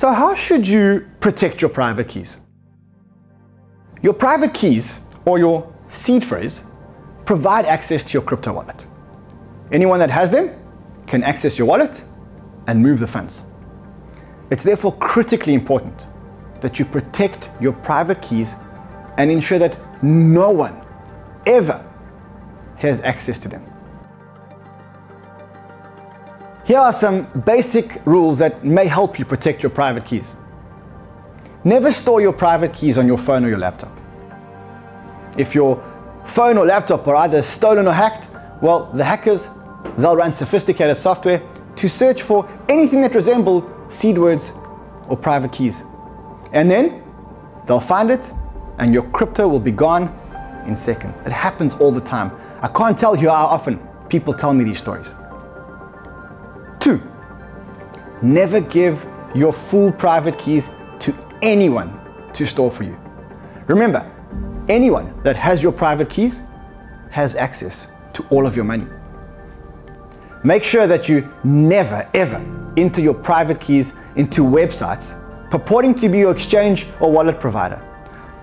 So how should you protect your private keys? Your private keys or your seed phrase provide access to your crypto wallet. Anyone that has them can access your wallet and move the funds. It's therefore critically important that you protect your private keys and ensure that no one ever has access to them. Here are some basic rules that may help you protect your private keys. Never store your private keys on your phone or your laptop. If your phone or laptop are either stolen or hacked, well, the hackers, they'll run sophisticated software to search for anything that resembles seed words or private keys. And then they'll find it and your crypto will be gone in seconds. It happens all the time. I can't tell you how often people tell me these stories. Two, never give your full private keys to anyone to store for you. Remember, anyone that has your private keys has access to all of your money. Make sure that you never ever enter your private keys into websites purporting to be your exchange or wallet provider.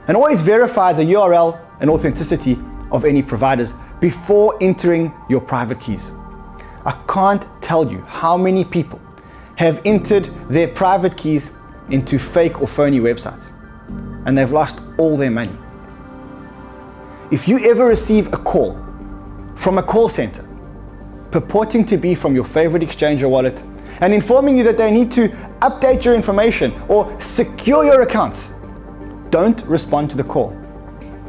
And always verify the URL and authenticity of any providers before entering your private keys. I can't tell you how many people have entered their private keys into fake or phony websites and they've lost all their money. If you ever receive a call from a call center purporting to be from your favorite exchange or wallet and informing you that they need to update your information or secure your accounts, don't respond to the call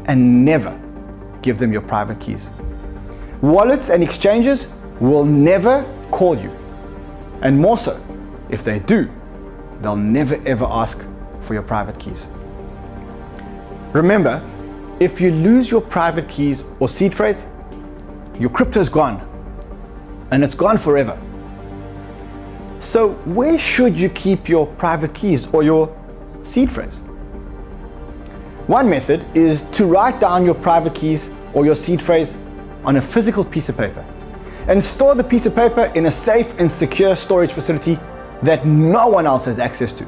and never give them your private keys. Wallets and exchanges will never call you. And more so, if they do, they'll never ever ask for your private keys. Remember, if you lose your private keys or seed phrase, your crypto is gone and it's gone forever. So where should you keep your private keys or your seed phrase? One method is to write down your private keys or your seed phrase on a physical piece of paper and store the piece of paper in a safe and secure storage facility that no one else has access to.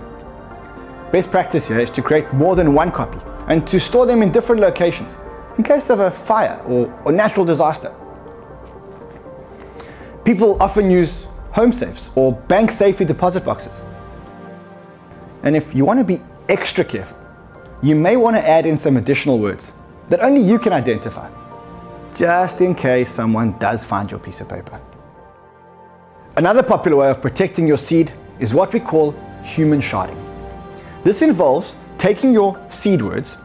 Best practice here is to create more than one copy and to store them in different locations in case of a fire or, or natural disaster. People often use home safes or bank safety deposit boxes. And if you want to be extra careful, you may want to add in some additional words that only you can identify, just in case someone does find your piece of paper. Another popular way of protecting your seed is what we call human sharding. This involves taking your seed words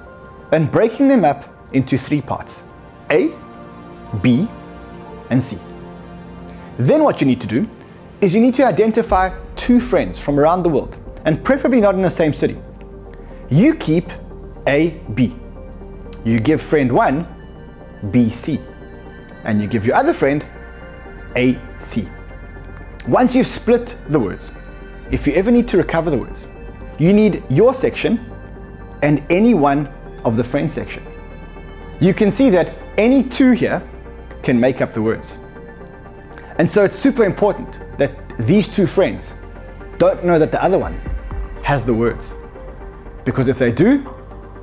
and breaking them up into three parts, A, B, and C. Then what you need to do is you need to identify two friends from around the world, and preferably not in the same city. You keep A, B. You give friend one B, C. And you give your other friend A, C. Once you've split the words, if you ever need to recover the words, you need your section and any one of the friend section. You can see that any two here can make up the words. And so it's super important that these two friends don't know that the other one has the words. Because if they do,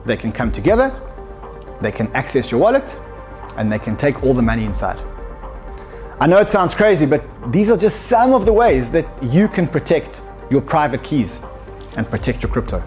they can come together, they can access your wallet, and they can take all the money inside. I know it sounds crazy, but these are just some of the ways that you can protect your private keys and protect your crypto.